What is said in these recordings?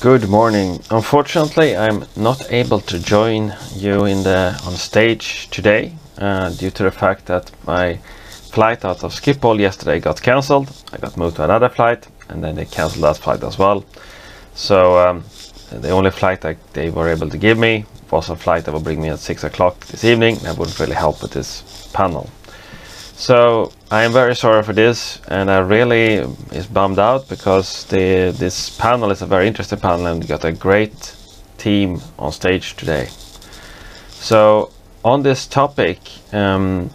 Good morning. Unfortunately, I'm not able to join you in the on stage today uh, due to the fact that my flight out of Schiphol yesterday got cancelled. I got moved to another flight, and then they cancelled that flight as well. So um, the only flight that they were able to give me was a flight that will bring me at six o'clock this evening. That wouldn't really help with this panel. So I am very sorry for this, and I really is bummed out because the this panel is a very interesting panel, and we got a great team on stage today. So on this topic, um,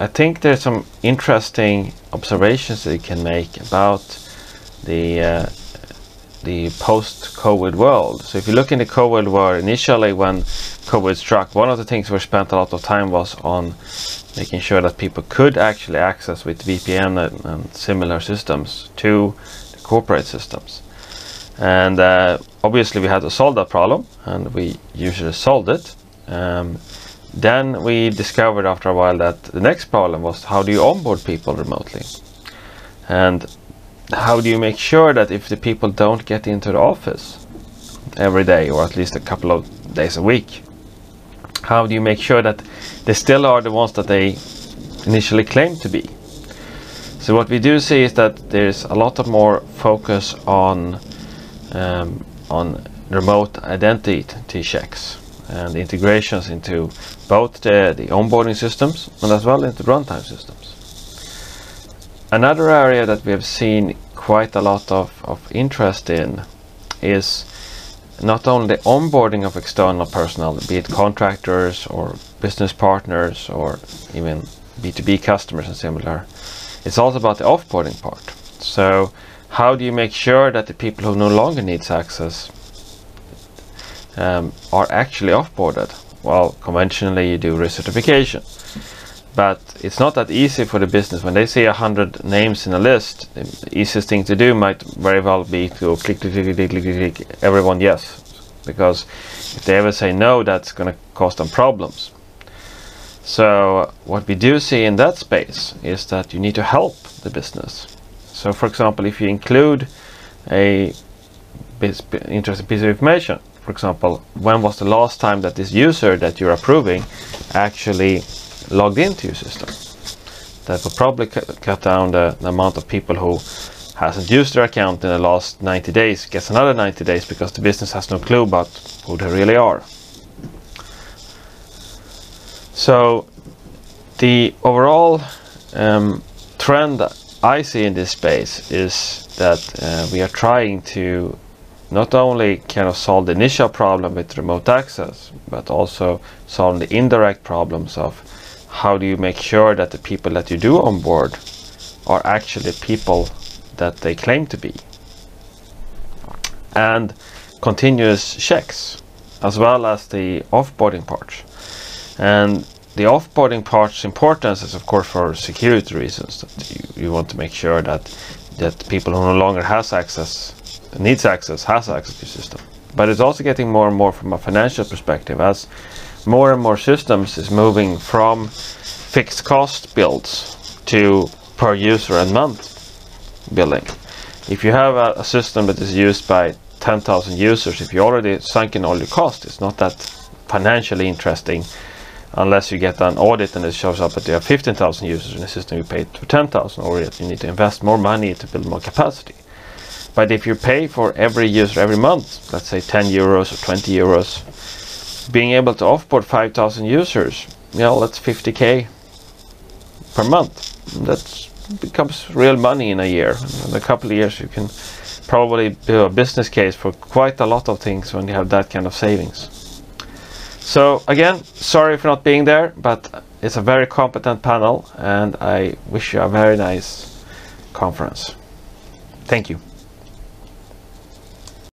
I think there's some interesting observations that you can make about the uh, the post-COVID world. So if you look in the COVID world, initially when COVID struck, one of the things we spent a lot of time was on making sure that people could actually access with VPN and, and similar systems to the corporate systems. And uh, obviously we had to solve that problem and we usually solved it. Um, then we discovered after a while that the next problem was how do you onboard people remotely? And how do you make sure that if the people don't get into the office every day or at least a couple of days a week, how do you make sure that they still are the ones that they initially claimed to be? So what we do see is that there's a lot of more focus on um, on remote identity checks and integrations into both the, the onboarding systems and as well into the runtime systems. Another area that we have seen quite a lot of, of interest in is not only the onboarding of external personnel, be it contractors or business partners or even B2B customers and similar, it's also about the offboarding part. So how do you make sure that the people who no longer needs access um, are actually offboarded? Well, conventionally you do recertification. But it's not that easy for the business. When they see a hundred names in a list, the easiest thing to do might very well be to click, click, click, click, click, click, everyone yes. Because if they ever say no, that's going to cause them problems. So what we do see in that space is that you need to help the business. So for example, if you include a interesting piece of information, for example, when was the last time that this user that you're approving actually logged into your system. That will probably cut down the, the, amount of people who hasn't used their account in the last 90 days gets another 90 days because the business has no clue about who they really are. So the overall um, trend I see in this space is that uh, we are trying to not only kind of solve the initial problem with remote access, but also solve the indirect problems of how do you make sure that the people that you do onboard are actually people that they claim to be? And continuous checks as well as the offboarding parts. And the offboarding part's importance is of course for security reasons that you, you want to make sure that that people who no longer has access needs access has access to the system. But it's also getting more and more from a financial perspective as more and more systems is moving from fixed cost builds to per user and month billing. If you have a, a system that is used by 10,000 users, if you already sunk in all your costs, it's not that financially interesting unless you get an audit and it shows up that you have 15,000 users in a system you paid for 10,000 or you need to invest more money to build more capacity. But if you pay for every user every month, let's say 10 euros or 20 euros, being able to offboard 5,000 users, you know, that's 50k per month. That becomes real money in a year. In a couple of years, you can probably do a business case for quite a lot of things when you have that kind of savings. So again, sorry for not being there, but it's a very competent panel and I wish you a very nice conference. Thank you.